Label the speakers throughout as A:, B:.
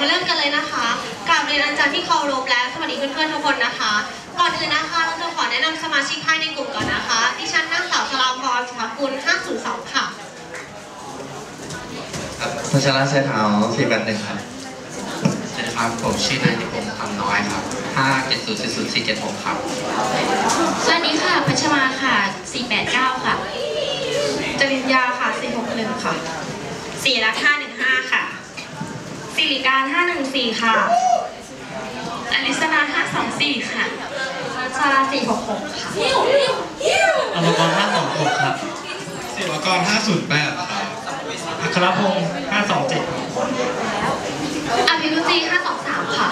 A: มาเริ่มกันเลยนะคะกราบเรียนอาจารย์ที่เคารพและสวัสดีเพื่อนๆทุกคนนะคะ ก่อนอื่นนะคะเราจะขอแนะนำสมาชิกภายในกลุ่มก่อนนะคะดิฉันนางสาวชลาพรสุภกุล502 ค่ะ
B: ครับพัชระเสขาวสี่แปดหนึ่งครับ
C: สวัสดีครับผมชื่อนายนิพนธ์คำน้อยครับ5 7 0 4 0 4 7 6ครับ
D: สวัสดีค่ะพัชมาค่ะ 489 ค่ะ
A: จริญญาค่ะ 461 ค่ะ
D: สี่รัก515 ค่ะ สิริการ 514 ค่ะอลิสนา524 ค่ะ
A: ชาลา466 ค่ะ
B: อมกรห้าสองหกครับ
C: ศิวกร508ครับ
B: อัครพงศ์ห้าสองเจ็ด
A: อภิรุจี523 ค่ะ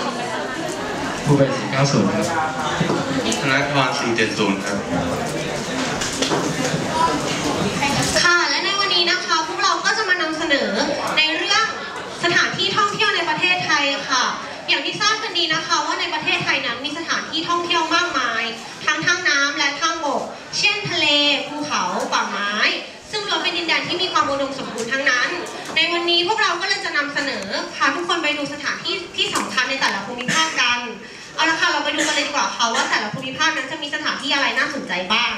B: ผู้ไปสี่เก้าศูนย์ครับ
C: ธนกร470 ครับ
A: ค่ะ และในวันนี้นะคะพวกเราก็จะมานำเสนอในเรื่องสถานที่ท่องเที่ยวในประเทศไทยค่ะ อย่างที่ทราบกันดีนะคะว่าในประเทศไทยนั้นมีสถานที่ท่องเที่ยวมากมาย ทั้งทางน้ำและทางบก เช่นทะเลภูเขาป่าไม้ ซึ่งล้วนเป็นดินแดนที่มีความอุดมสมบูรณ์ทั้งนั้น ในวันนี้พวกเราก็เลยจะนำเสนอพาทุกคนไปดูสถานที่ที่สำคัญในแต่ละภูมิภาคกันเอาละค่ะเราไปดูกันเลยดีกว่าค่ะว่าแต่ละภูมิภาคนั้นจะมีสถานที่อะไรน่าสนใจบ้าง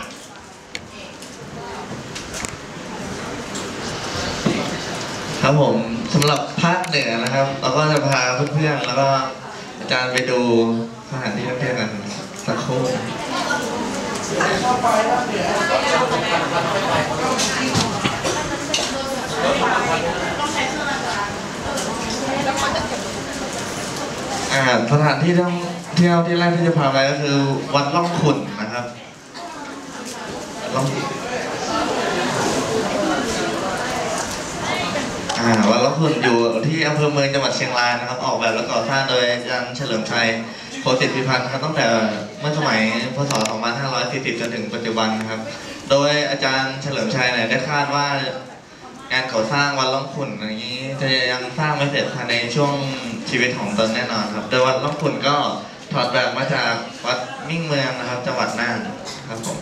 B: ครับผม สำหรับภาคเหนือนะครับ เราก็จะพาเพื่อนๆแล้วก็อาจารย์ไปดูสถานที่ท่องเที่ยวกันสักครู่สถานที่ท่องเที่ยวที่แรกที่จะพาไปก็คือวัดล่องขุนนะครับวัดล่องขุนอ่าวัด ละคุณอยู่ที่อำเภอเมืองจังหวัดเชียงรายนะครับ ออกแบบและก่อสร้างโดยอาจารย์เฉลิมชัยโคสิทธิพิพัฒน์ครับตั้งแต่เมื่อสมัยพศ 2540 จนถึงปัจจุบันนะครับ โดยอาจารย์เฉลิมชัยเนี่ยได้คาดว่างานก่อสร้างวัดล่องขุนอย่างนี้ จะยังสร้างไม่เสร็จภายในช่วงชีวิตของตนแน่นอนครับ โดยวัดล่องขุนก็ถอดแบบมาจากวัดมิ่งเมืองนะครับ จังหวัดน่านครับผม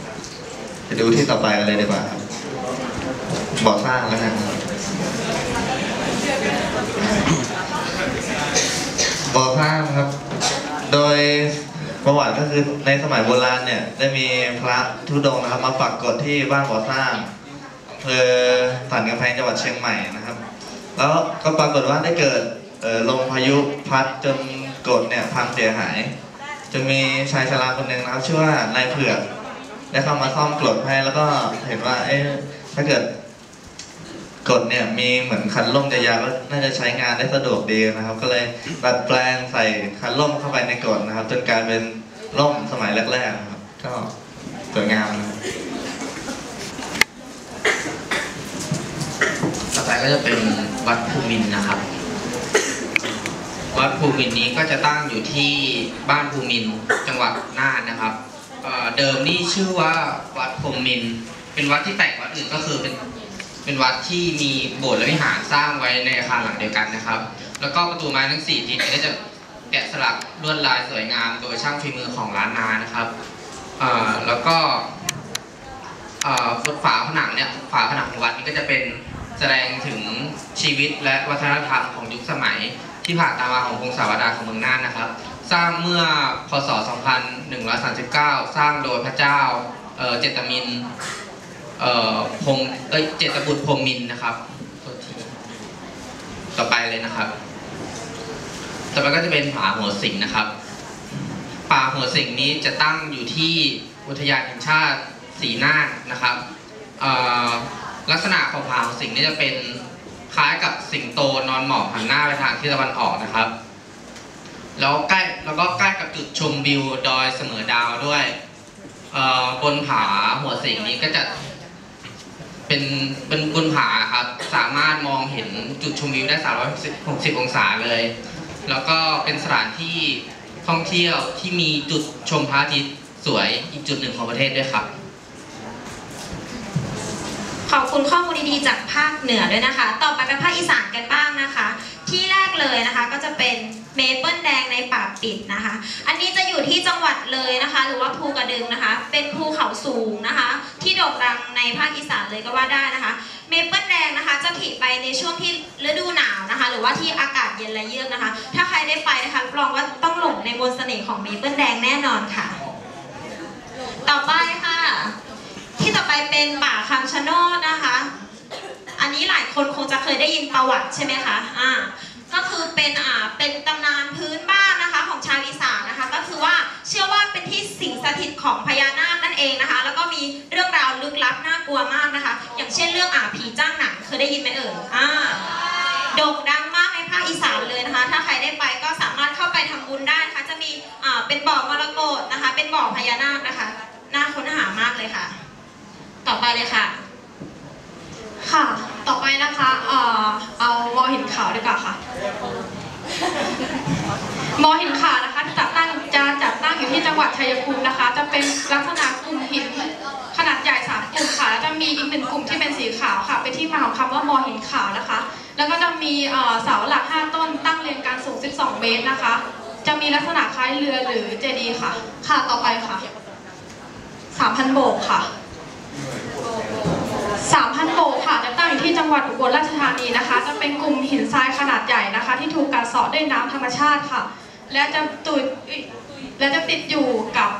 B: ไปดูที่ต่อไปกันเลยดีกว่าครับบ่อสร้างแล้วกันครับ บ่อสร้างครับ โดยประวัติก็คือในสมัยโบราณเนี่ยได้มีพระธุดงค์นะครับ มาปักกฎที่บ้านบ่อสร้างอำเภอสันกำแพงจังหวัดเชียงใหม่นะครับ แล้วก็ปรากฏว่าได้เกิดเอ่อลมพายุพัดจนกฎเนี่ยพังเสียหายจนมีชายชราคนหนึ่งนะครับชื่อว่านายเผือกได้เข้ามาซ่อมกรดให้แล้วก็เห็นว่าเอ๊ะถ้าเกิด กดเนี่ยมีเหมือนคันล่มยาวๆก็น่าจะใช้งานได้สะดวกดีนะครับ ก็เลยดัดแปลงใส่คันล่มเข้าไปในกดนะครับ จนกลายเป็นล่มสมัยแรกๆนะครับ ก็สวยงามนะครับ
C: ต่อไปก็จะเป็นวัดภูมินนะครับ วัดภูมินนี้ก็จะตั้งอยู่ที่บ้านภูมินจังหวัดน่านนะครับเเดิมนี่ชื่อว่าวัดภูมิน เป็นวัดที่แปลกวัดอื่นก็คือเป็น เป็นวัดที่มีโบสถ์และวิหารสร้างไว้ในอาคารหลังเดียวกันนะครับ แล้วก็ประตูไม้ทั้งสี่ทิศก็จะแกะสลักลวดลายสวยงาม โดยช่างฝีมือของล้านนานะครับแล้วก็ฝาผนังเนี่ยฝาผนังของวัดนี้ก็จะเป็นแสดงถึงชีวิตและวัฒนธรรมของยุคสมัยที่ผ่านตามมาของพงศาวดารของเมืองน่านนะครับ สร้างเมื่อพศ 2139 สร้างโดยพระเจ้าเจตมิน เอ่อพงเอ้ยเจตบุตรพรหมมินนะครับโทษทีต่อไปเลยนะครับ ต่อไปก็จะเป็นผาหัวสิงนะครับ ป่าหัวสิงนี้จะตั้งอยู่ที่อุทยานแห่งชาติสีน่านนะครับลักษณะของผาหัวสิงนี่จะเป็นคล้ายกับสิงโตนอนหมอบหันหน้าไปทางทิศตะวันออกนะครับ แล้วใกล้แล้วก็ใกล้กับจุดชมวิวดอยเสมอดาวด้วยบนผาหัวสิงนี้ก็จะ เป็นเป็นบนผาครับ สามารถมองเห็นจุดชมวิวได้ 360 องศาเลย แล้วก็เป็นสถานที่ท่องเที่ยวที่มีจุดชมพระอาทิตย์สวยอีกจุดหนึ่งของประเทศด้วยครับ
D: ขอบคุณข้อมูลดีๆจากภาคเหนือด้วยนะคะ ต่อไปเป็นภาคอีสานกันบ้างนะคะ ที่แรก
A: เลยนะคะก็จะเป็นเมเปิลแดงในป่าปิดนะคะ อันนี้จะอยู่ที่จังหวัดเลยนะคะ หรือว่าภูกระดึงนะคะ เป็นภูเขาสูงนะคะ ที่โด่ง ภาคอีสานเลยก็ว่าได้นะคะ เมเปิลแดงนะคะจะผลิไปในช่วงที่ฤดูหนาวนะคะ หรือว่าที่อากาศเย็นและเยือกนะคะ ถ้าใครได้ไปนะคะรับรองว่าต้องหลงในมนเสน่ห์ของเมเปิลแดงแน่นอนค่ะ ต่อไปค่ะ ที่ต่อไปเป็นป่าคำชะโนดนะคะ อันนี้หลายคนคงจะเคยได้ยินประวัติใช่ไหมคะอ่าก็คือเป็นอ่าเป็นตำนานพื้นบ้านนะคะของชาวอีสานนะคะ ก็คือว่า เชื่อว่าเป็นที่สิงสถิตของพญานาคนั่นเองนะคะ แล้วก็มีเรื่องราวลึกลับน่ากลัวมากนะคะ อย่างเช่นเรื่องอ่าผีจ้างหนังเคยได้ยินไหมเอ่ยอ่าโด่งดังมากในภาคอีสานเลยนะคะ ถ้าใครได้ไปก็สามารถเข้าไปทำบุญได้นะคะจะมีอ่าเป็นบ่อมรกตนะคะ เป็นบ่อพญานาคนะคะน่าค้นหามากเลยค่ะ ต่อไปเลยค่ะ
E: ค่ะ ต่อไปนะคะเอ่อเอามอหินขาวดีกว่าค่ะมอหินขาว หวัดชัยภูมินะคะ จะเป็นลักษณะกลุ่มหินขนาดใหญ่สามกลุ่มค่ะ แล้วจะมีอีกหนึ่งกลุ่มที่เป็นสีขาวค่ะ เป็นที่มาของคำว่ามอหินขาวนะคะ แล้วก็จะมีเสาหลัก 5 ต้นตั้งเรียงกันสูง 12 เมตรนะคะ จะมีลักษณะคล้ายเรือหรือเจดีย์ค่ะ ค่ะต่อไปค่ะ 3,000 โบกค่ะ 3,000 โบกค่ะ จะตั้งอยู่ที่จังหวัดอุบลราชธานีนะคะ จะเป็นกลุ่มหินทรายขนาดใหญ่นะคะ ที่ถูกกัดเซาะด้วยน้ำธรรมชาติค่ะ และจะตุย และจะติดอยู่กับ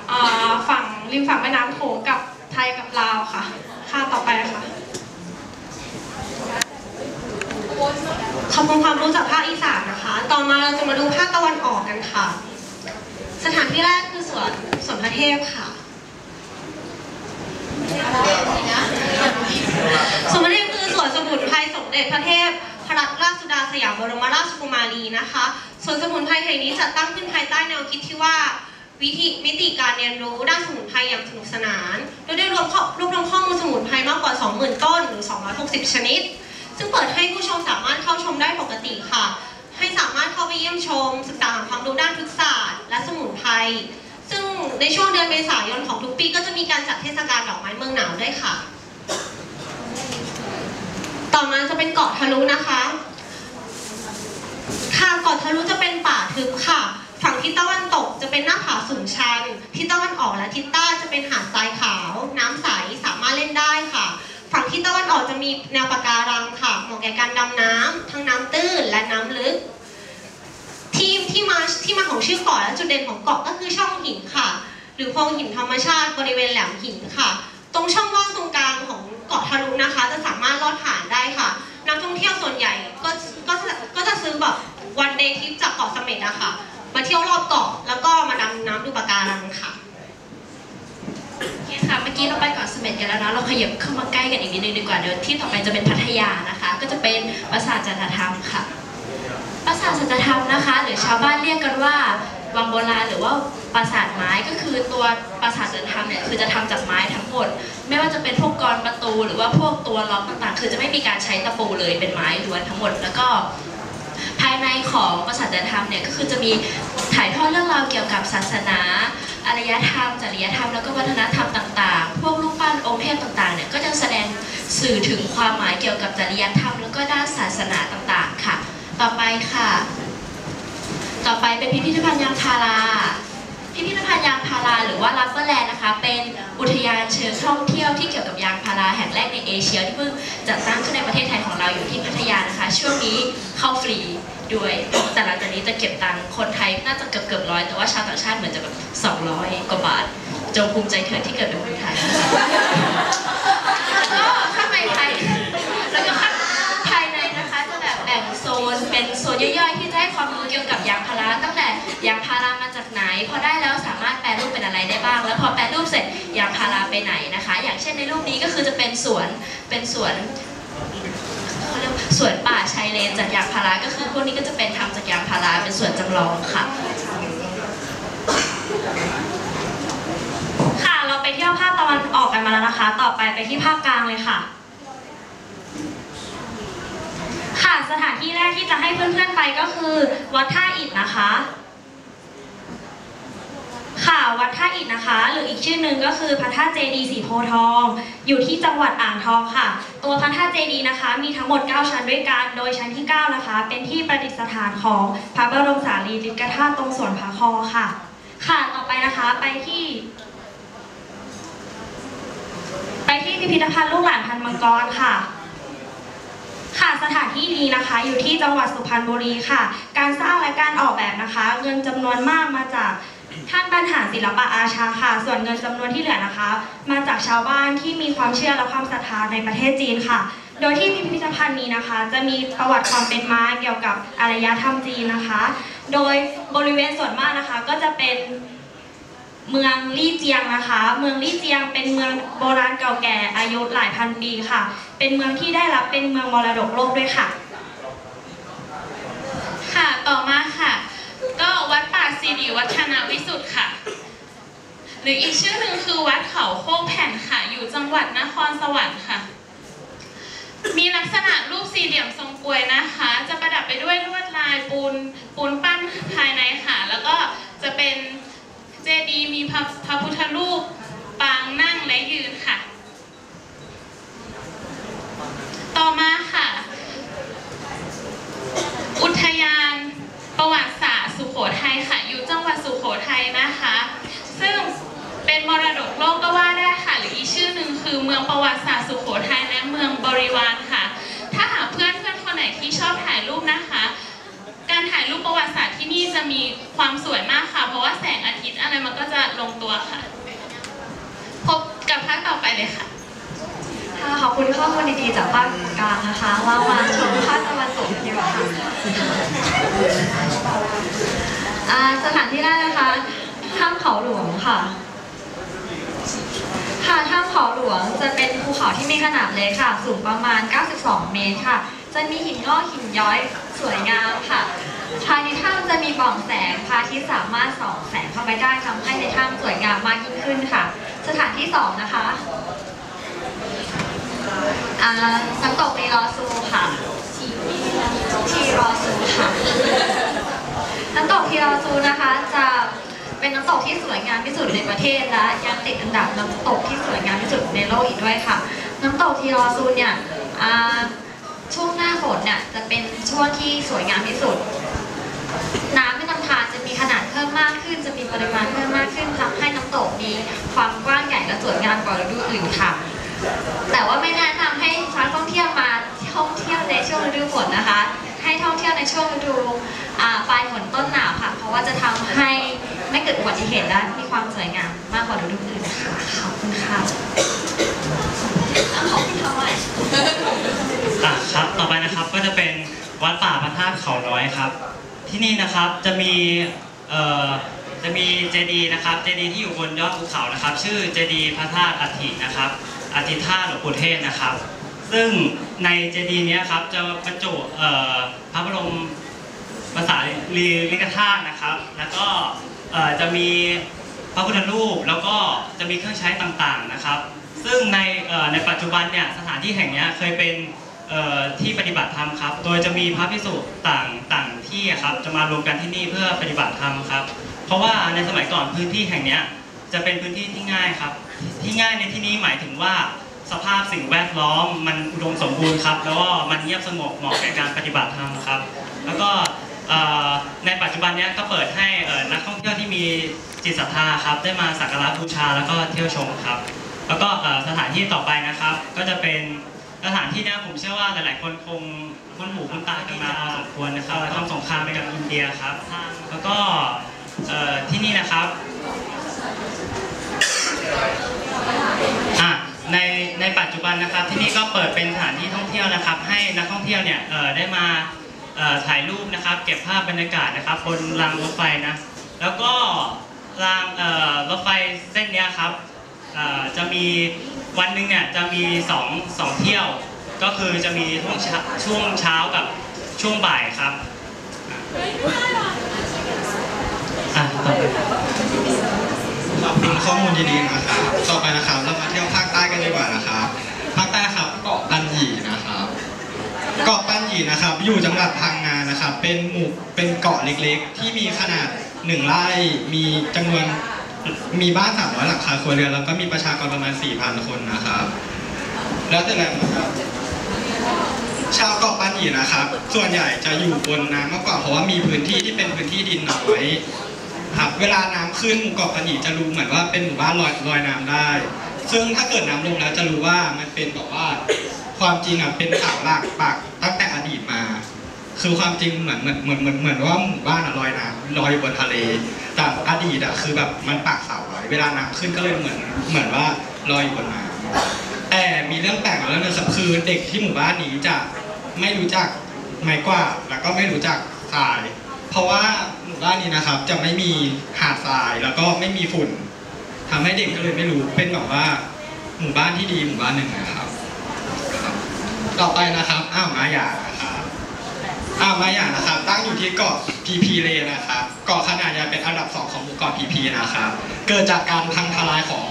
E: ฝั่งริมฝั่งแม่น้ำโขงกับไทยกับลาวค่ะค่ะต่อไปค่ะ
A: ขอบคุณความรู้จากภาคอีสานนะคะ ต่อมาเราจะมาดูภาคตะวันออกกันค่ะ สถานที่แรกคือสวนสวนพระเทพค่ะสวนพระเทพคือสวนสมุนไพรสมเด็จพระเทพ พระรัตนราชสุดาสยามบรมราชกุมารีนะคะส่วนสมุนไพรแห่งนี้จัดตั้งขึ้นภายใต้แนวคิดที่ว่าวิธีมิติการเรียนรู้ด้านสมุนไพรอย่างสนุกสนาน โดยได้รวมข้อรวบรวมข้อมูลสมุนไพรมากกว่า 20,000 ต้นหรือ 260 ชนิด ซึ่งเปิดให้ผู้ชมสามารถเข้าชมได้ปกติค่ะ ให้สามารถเข้าไปเยี่ยมชม ศึกษาหาความรู้ด้านพฤกษศาสตร์ และสมุนไพร ซึ่งในช่วงเดือนเมษายนของทุกปีก็จะมีการจัดเทศกาลดอกไม้เมืองหนาวด้วยค่ะ ต่อมาจะเป็นเกาะทะลุนะคะ ค่ะเกาะทะลุจะเป็นป่าทึบค่ะ ฝั่งทิศตะวันตกจะเป็นหน้าผาสูงชัน ทิศตะวันออกและทิศใต้จะเป็นหาดทรายขาว น้ำใสสามารถเล่นได้ค่ะ ฝั่งทิศตะวันออกจะมีแนวปะการังค่ะ เหมาะแก่การดำน้ำทั้งน้ำตื้นและน้ำลึก ที่ที่มาที่มาของชื่อเกาะและจุดเด่นของเกาะก็คือช่องหินค่ะ หรือโพรงหินธรรมชาติบริเวณแหลมหินค่ะ ตรงช่องว่างตรงกลางของเกาะทะลุนะคะ จะสามารถลอดผ่านได้ค่ะ นักท่องเที่ยวส่วนใหญ่ก็ก็จะก็จะซื้อแบบวันเดย์ทริปจากเกาะเสม็ดอะค่ะ มาเที่ยวรอบเกาะแล้วก็มาดำน้ำดูปะการังค่ะ
F: โอเคค่ะ เมื่อกี้เราไปเกาะเสม็ดกันแล้วนะเราขยับเข้ามาใกล้กันอีกนิดนึงดีกว่า เดี๋ยวที่ต่อไปจะเป็นพัทยานะคะ ก็จะเป็นปราสาทจันทธรรมค่ะ ปราสาทจันทธรรมนะคะ หรือชาวบ้านเรียกกันว่า วังโบราณหรือว่าปราสาทไม้ก็คือตัวปราสาทจันทธรรมเนี่ยคือจะทำจากไม้ทั้งหมด ไม่ว่าจะเป็นพวกกรประตู หรือว่าพวกตัวล็อกต่างๆ คือจะไม่มีการใช้ตะปูเลยเป็นไม้ล้วนทั้งหมด แล้วก็ภายในของปราสาทจันทธรรมเนี่ยก็คือจะมีถ่ายทอดเรื่องราวเกี่ยวกับศาสนาอารยธรรมจริยธรรมแล้วก็วัฒนธรรมต่างๆ พวกรูปปั้นองค์เทพต่างๆเนี่ยก็จะแสดงสื่อถึงความหมายเกี่ยวกับจริยธรรมแล้วก็ด้านศาสนาต่างๆค่ะ ต่อไปค่ะ ต่อไปเป็นพิพิธภัณฑ์ยางพาราพิพิธภัณฑ์ยางพาราหรือว่าลับเบอร์แลนด์นะคะ เป็นอุทยานเชิงท่องเที่ยวที่เกี่ยวกับยางพาราแห่งแรกในเอเชีย ที่เพิ่งจัดตั้งขึ้นในประเทศไทยของเราอยู่ที่พัทยานะคะ ช่วงนี้เข้าฟรีด้วยแต่หลังจากนี้จะเก็บตังค์คนไทยน่าจะเกือบเกือบร้อยแต่ว่าชาวต่างชาติเหมือนจะแบบ200กว่าบาท จงภูมิใจเถิดที่เกิดเป็นคนไทยแล้วก็ข้างในไทยแล้วก็ข้างภายในนะคะจะแบบแบ่งโซนเป็นโซนย่อยๆที่ ความรู้เกี่ยวกับยางพาราตั้งแต่ยางพารามาจากไหน พอได้แล้วสามารถแปลรูปเป็นอะไรได้บ้าง แล้วพอแปลรูปเสร็จยางพาราไปไหนนะคะ อย่างเช่นในรูปนี้ก็คือจะเป็นสวนเป็นสวนเขาเรียกสวนป่าชายเลนจากยางพาราก็คือพวกนี้ก็จะเป็นทำจากยางพาราเป็นสวนจำลองค่ะ
E: ค่ะ เราไปเที่ยวภาคตะวันออกกันมาแล้วนะคะ ต่อไปไปที่ภาคกลางเลยค่ะ ค่ะ สถานที่แรกที่จะให้เพื่อนๆไปก็คือ วัดท่าอิฐนะคะ
G: ค่ะวัดท่าอิฐนะคะ หรืออีกชื่อหนึ่งก็คือพระธาตุเจดีสีโพทอง อยู่ที่จังหวัดอ่างทองค่ะ ตัวพระธาตุเจดีนะคะ มีทั้งหมด 9 ชั้นด้วยกัน โดยชั้นที่ 9 นะคะ เป็นที่ประดิษฐานของพระบรมสารีริกธาตุตรงส่วนพระคอค่ะ ค่ะต่อไปนะคะไปที่ไปที่พิพิธภัณฑ์ลูกหลานพันมังกรค่ะ ค่ะสถานที่นี้นะคะอยู่ที่จังหวัดสุพรรณบุรีค่ะ การสร้างและการออกแบบนะคะ เงินจำนวนมากมาจากท่านบรรหารศิลปะอาชาค่ะ ส่วนเงินจำนวนที่เหลือนะคะ มาจากชาวบ้านที่มีความเชื่อและความศรัทธาในประเทศจีนค่ะ โดยที่พิพิธภัณฑ์นี้นะคะ จะมีประวัติความเป็นมาเกี่ยวกับอารยธรรมจีนนะคะ โดยบริเวณส่วนมากนะคะก็จะเป็น เมืองลี่เจียงนะคะ เมืองลี่เจียงเป็นเมืองโบราณเก่าแก่อายุหลายพันปีค่ะ เป็นเมืองที่ได้รับเป็นเมืองมรดกโลกด้วยค่ะ
H: ค่ะ ต่อมาค่ะ ก็วัดป่าสิริวัฒนวิสุทธ์ค่ะ หรืออีกชื่อหนึ่งคือวัดเขาโคกแผ่นค่ะ อยู่จังหวัดนครสวรรค์ค่ะ มีลักษณะรูปสี่เหลี่ยมทรงกลวยนะคะ จะประดับไปด้วยลวดลายปูนปูนปั้นภายในค่ะ แล้วก็จะเป็น เจดีย์มีพระพระพุทธรูปปางนั่งและยืนค่ะ ต่อมาค่ะ อุทยานประวัติศาสตร์สุโขทัยค่ะ อยู่จังหวัดสุโขทัยนะคะ ซึ่งเป็นมรดกโลกก็ว่าได้ค่ะ หรืออีกชื่อหนึ่งคือเมืองประวัติศาสตร์สุโขทัยและเมืองบริวารค่ะ ถ้าหากเพื่อนเพื่อนคนไหนที่ชอบถ่ายรูปนะคะ การถ่ายรูปประวัติศาสตร์ที่นี่จะมีความสวยมากค่ะ เพราะว่าแสงอาทิตย์อะไรมันก็จะลงตัวค่ะ พบกับภาคต่อไปเลยค่ะ
I: ค่ะขอบคุณข้อมูลดีๆจากภาคกลางนะคะเรามาชมภาคตะวันตกดีกว่าค่ะอ่าสถานที่แรกนะคะถ้ำเขาหลวงค่ะ ค่ะถ้ำเขาหลวงจะเป็นภูเขาที่มีขนาดเล็กค่ะ สูงประมาณ 92 เมตรค่ะ จะมีหินงอกหินย้อย สวยงามค่ะภายในถ้ำจะมีปล่องแสงพระอาทิตย์สามารถส่องแสงเข้าไปได้ทำให้ในถ้ำสวยงามมากยิ่งขึ้นค่ะ สถานที่สองนะคะน้ำตกทีรอซูค่ะทีรอซูค่ะน้ำตกทีรอซูนะคะจะเป็นน้ำตกที่สวยงามที่สุดในประเทศและยังติดอันดับน้ำตกที่สวยงามที่สุดในโลกอีกด้วยค่ะ น้ำตกทีรอซูเนี่ยอ่า ช่วงหน้าฝนเนี่ยจะเป็นช่วงที่สวยงามที่สุด น้ำในลำธารจะมีขนาดเพิ่มมากขึ้น จะมีปริมาณเพิ่มมากขึ้นทำให้น้ำตกมีความกว้างใหญ่และสวยงามกว่าฤดูอื่นค่ะ แต่ว่าไม่แนะนำให้นักท่องเที่ยวมาท่องเที่ยวในช่วงฤดูฝนนะคะ ให้ท่องเที่ยวในช่วงฤดูปลายฝนต้นหนาวค่ะ เพราะว่าจะทำให้ไม่เกิดอุบัติเหตุและมีความสวยงามมากกว่าฤดูอื่นค่ะขอบคุณค่ะขอบคุณค่ะ
J: อะครับต่อไปนะครับก็จะเป็นวัดป่าพระธาตุเขาน้อยครับ ที่นี่นะครับจะมีเอ่อจะมีเจดีย์นะครับเจดีย์ที่อยู่บนยอดภูเขานะครับ ชื่อเจดีย์พระธาตุอัฐินะครับอัฐิธาตุหลวงปู่เทศนะครับ ซึ่งในเจดีย์เนี้ยครับจะบรรจุเอ่อพระบรมภาษาลีลิกธาตุนะครับ แล้วก็เอ่อจะมีพระพุทธรูปแล้วก็จะมีเครื่องใช้ต่างๆนะครับ ซึ่งในเอ่อในปัจจุบันเนี่ยสถานที่แห่งเนี้ยเคยเป็น ที่ปฏิบัติธรรมครับ โดยจะมีพระภิกษุต่างต่างที่ครับจะมารวมกันที่นี่เพื่อปฏิบัติธรรมครับ เพราะว่าในสมัยก่อนพื้นที่แห่งนี้จะเป็นพื้นที่ที่ง่ายครับ ที่ง่ายในที่นี้หมายถึงว่าสภาพสิ่งแวดล้อมมันอุดมสมบูรณ์ครับ แล้วก็มันเงียบสงบเหมาะแก่การปฏิบัติธรรมครับ แล้วก็ในปัจจุบันนี้ก็เปิดให้นักท่องเที่ยวที่มีจิตศรัทธาครับ ได้มาสักการะบูชาแล้วก็เที่ยวชมครับ แล้วก็สถานที่ต่อไปนะครับ ก็จะเป็น สถานที่นี้ผมเชื่อว่าหลายๆ คนคงคุ้นหูคุ้นตากันมาพอสมควรนะครับทำสงครามไปกับอินเดียครับ แล้วก็ที่นี่นะครับอะในในปัจจุบันนะครับที่นี่ก็เปิดเป็นสถานที่ท่องเที่ยวนะครับ ให้นักท่องเที่ยวเนี่ยได้มาถ่ายรูปนะครับ เก็บภาพบรรยากาศนะครับ บนรางรถไฟนะแล้วก็รางรถไฟเส้นนี้ครับ จะมีวันหนึ่งเนี่ยจะมีสองสองเที่ยว ก็คือจะมีช่วงเช้าช่วงเช้ากับช่วงบ่ายครับอะต่อไป
K: ขอบคุณข้อมูลดีๆนะครับต่อไปนะครับเรามาเที่ยวภาคใต้กันดีกว่านะครับภาคใต้ครับเกาะปันหยีนะครับ เกาะปันหยีนะครับ อยู่จังหวัดพังงานะครับ เป็นหมู่เป็นเกาะเล็กๆ ที่มีขนาดหนึ่งไร่มีจำนวน มีบ้าน300หลังคาครัวเรือนแล้วก็มีประชากรประมาณ4,000คนนะครับ แล้วแต่แล้วนะครับชาวเกาะปันหยีนะครับ ส่วนใหญ่จะอยู่บนน้ำมากกว่าเพราะว่ามีพื้นที่ที่เป็นพื้นที่ดินน้อยครับเวลาน้ำขึ้นหมู่เกาะปันหยีจะรู้เหมือนว่าเป็นหมู่บ้านลอยลอยน้ำได้ ซึ่งถ้าเกิดน้ำลงแล้วจะรู้ว่ามันเป็นแบบว่าความจริงอะเป็นอ่าวหลากปากตั้งแต่อดีตมา คือความจริงเหมือนเหมือนเหมือนเหมือนเหมือนว่าหมู่บ้านอะลอยน้ำลอยอยู่บนทะเล แต่อดีตอะคือแบบมันปากเสาไว้เวลาน้ำขึ้นก็เลยเหมือนเหมือนว่าลอยอยู่บนน้ำแต่มีเรื่องแปลกอยู่เรื่องนึงครับคือเด็กที่หมู่บ้านนี้จะไม่รู้จักไม้กวาดแล้วก็ไม่รู้จักทราย เพราะว่าหมู่บ้านนี้นะครับจะไม่มีหาดทรายแล้วก็ไม่มีฝุ่นทำให้เด็กก็เลยไม่รู้เป็นแบบว่า หมู่บ้านที่ดีหมู่บ้านหนึ่งนะครับ ต่อไปนะครับอ้าวมาหยา อ่าวมาหยานะครับ ตั้งอยู่ที่เกาะพีพีเลนะครับเกาะขนาดใหญ่เป็นอันดับสองของหมู่เกาะพีพีนะครับเกิดจากการพังทลายของ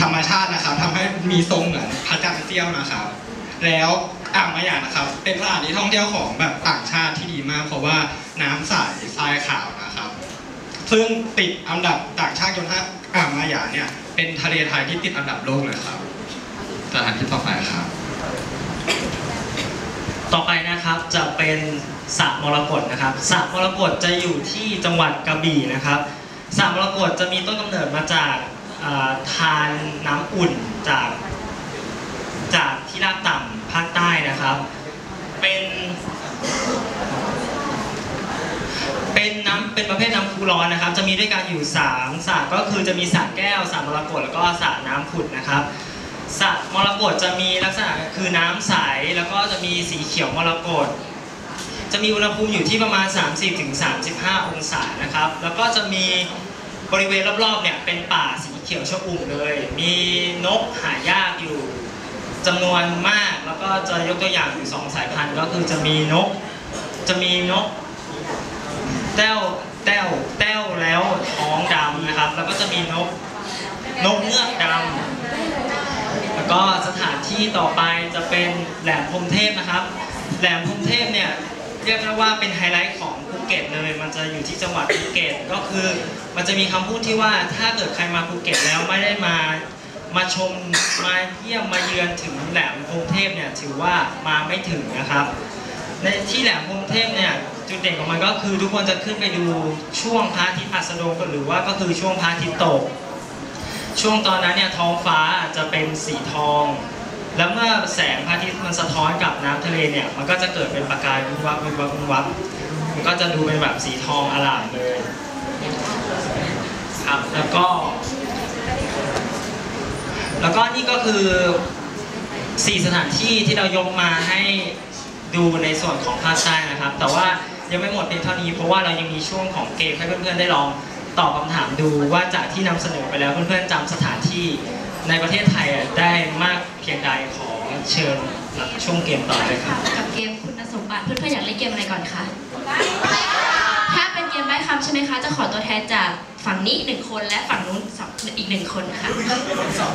K: ธรรมชาตินะครับทำให้มีทรงเหมือนพระจันทร์เสี้ยวนะครับ แล้วอ่าวมาหยานะครับ เป็นสถานที่ท่องเที่ยวของแบบต่างชาติที่ดีมาก เพราะว่าน้ำใสทรายขาวนะครับ ซึ่งติดอันดับต่างชาติจนถ้าอ่าวมาหยาเนี่ยเป็นทะเลไทยที่ติดอันดับโลกเลยครับสถานที่ต่อไปครับ
J: ต่อไปนะครับจะเป็นสระมรกตนะครับสระมรกตจะอยู่ที่จังหวัดกระบี่นะครับสระมรกตจะมีต้นกำเนิดมาจากทานน้ำอุ่นจากจากที่ราบต่ำภาคใต้นะครับ เป็นเป็นน้ำเป็นประเภทน้ำพุร้อนนะครับ จะมีด้วยกันอยู่3สระก็คือจะมีสระแก้วสระมรกตแล้วก็สระน้ำขุ่นนะครับ สระมรกตจะมีลักษณะคือน้ำใสแล้วก็จะมีสีเขียวมรกตจะมีอุณหภูมิอยู่ที่ประมาณ 30-35 องศานะครับ แล้วก็จะมีบริเวณรอบๆเนี่ยเป็นป่าสีเขียวชอุ่มเลย มีนกหายากอยู่จำนวนมาก แล้วก็จะยกตัวอย่างอยู่สองสายพันธุ์ ก็คือจะมีนก จะมีนกแต้วแต้วแต้วแล้วท้องดำนะครับ แล้วก็จะมีนกนกเงือกดำ ก็สถานที่ต่อไปจะเป็นแหลมพรหมเทพนะครับ แหลมพรหมเทพเนี่ยเรียกได้ว่าเป็นไฮไลท์ของภูเก็ตเลย มันจะอยู่ที่จังหวัดภูเก็ตก็คือ มันจะมีคำพูดที่ว่าถ้าเกิดใครมาภูเก็ตแล้วไม่ได้มามาชมมาเยี่ยมมาเยือนถึงแหลมพรหมเทพเนี่ยถือว่ามาไม่ถึงนะครับ ในที่แหลมพรหมเทพเนี่ยจุดเด่นของมันก็คือทุกคนจะขึ้นไปดูช่วงพระอาทิตย์อัสดงหรือว่าก็คือช่วงพระอาทิตย์ตก ช่วงตอนนั้นเนี่ยท้องฟ้าจะเป็นสีทอง แล้วเมื่อแสงพระอาทิตย์มันสะท้อนกับน้ำทะเลเนี่ยมันก็จะเกิดเป็นประกายวิบวับวิบวับวิบวับมันก็จะดูเป็นแบบสีทองอลามเลยครับแล้วก็ แล้วก็นี่ก็คือสี่สถานที่ที่เรายกมาให้ดูในส่วนของภาคใต้นะครับ แต่ว่ายังไม่หมดเพียงเท่านี้เพราะว่าเรายังมีช่วงของเกมให้เพื่อนๆได้ลอง ตอบคำถามดูว่าจากที่นำเสนอไปแล้วเพื่อนๆจำสถานที่ในประเทศไทยได้มากเพียงใดขอเชิญรับช่วงเกมต่อเลยครับ
F: กับเกมคุณสมบัติเพื่อนๆอยากเล่นเกมอะไรก่อนคะถ้าเป็นเกมใบ้คำใช่ไหมคะ จะขอตัวแทนจากฝั่งนี้หนึ่งคนและฝั่งนู้นสองอีกหนึ่งคนค่ะ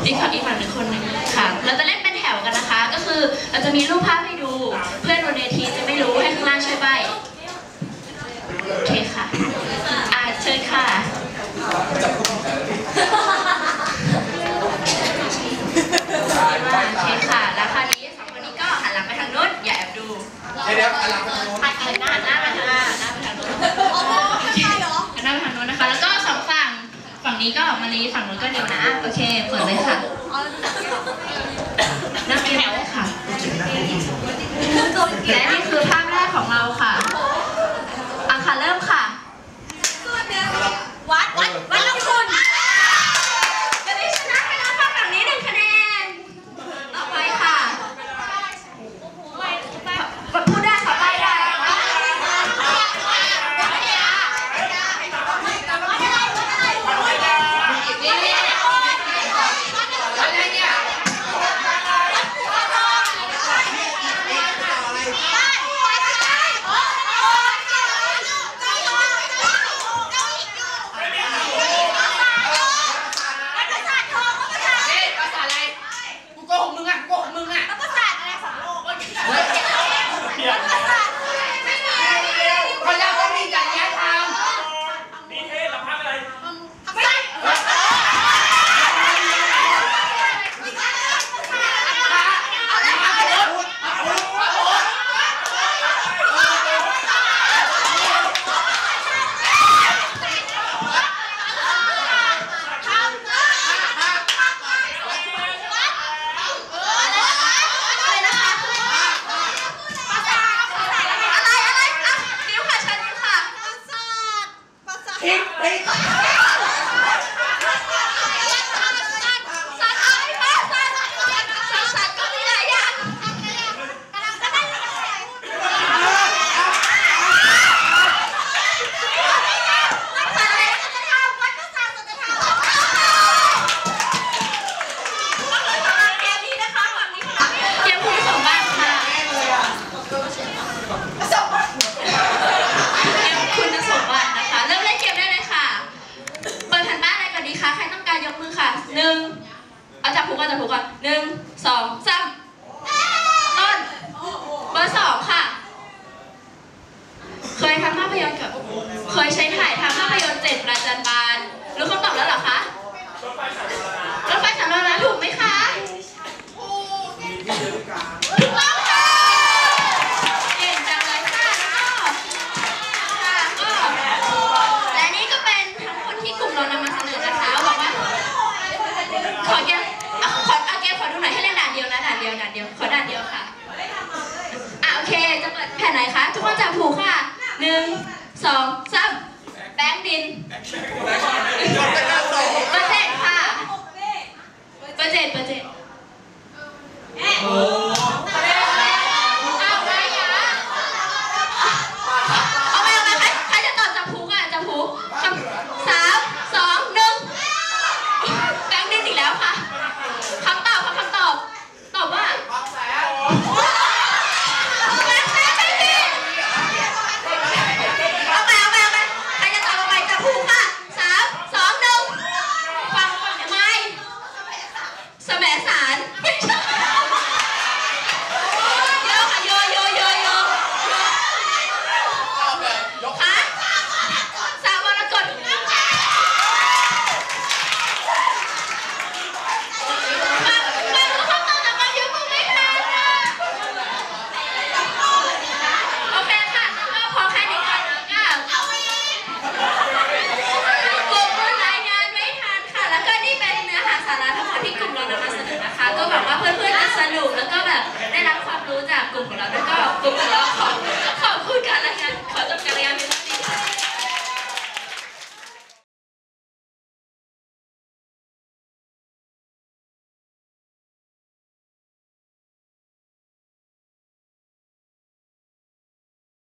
F: อีกฝั่งอีกฝั่งหนึ่งคนหนึ่งค่ะ เราจะเล่นเป็นแถวกันนะคะ ก็คือเราจะมีรูปภาพให้ดู เพื่อนบนเวทีจะไม่รู้ให้ข้างล่างช่วยใบโอเคค่ะอ่าเชิญค่ะ โอเคค่ะ แล้วคราวนี้สองคนนี้ก็หันหลังไปทางนู้นอย่าแอบดู
L: เดี๋ยวเดี๋ยวหันหลังไปทางโน้น
F: หันหน้าหันหน้าไปทางหน้าหันหน้าไปทางนู้นโอเคหันหน้าไปทางนู้นนะคะ แล้วก็สองฝั่ง ฝั่งนี้ก็มาลีฝั่งนู้นก็เดียวนะ โอเค เปิดเลยค่ะนั่งแถวค่ะ และนี่คือภาพแรกของเราค่ะอะค่ะ เริ่มค่ะ วัดวั หนึ่งเอาจับ
M: ผูกก่อนจับผูกก่อนหนึ่งสองสามต้นเบอร์สองค่ะ เคยทำภาพยนตร์กับ เคยใช้ถ่ายทำภาพยนตร์เจ็ดประจันบานรู้คำตอบแล้วหรอคะ จับถูค่ะหนึ่งสองสามแบงค์ดิน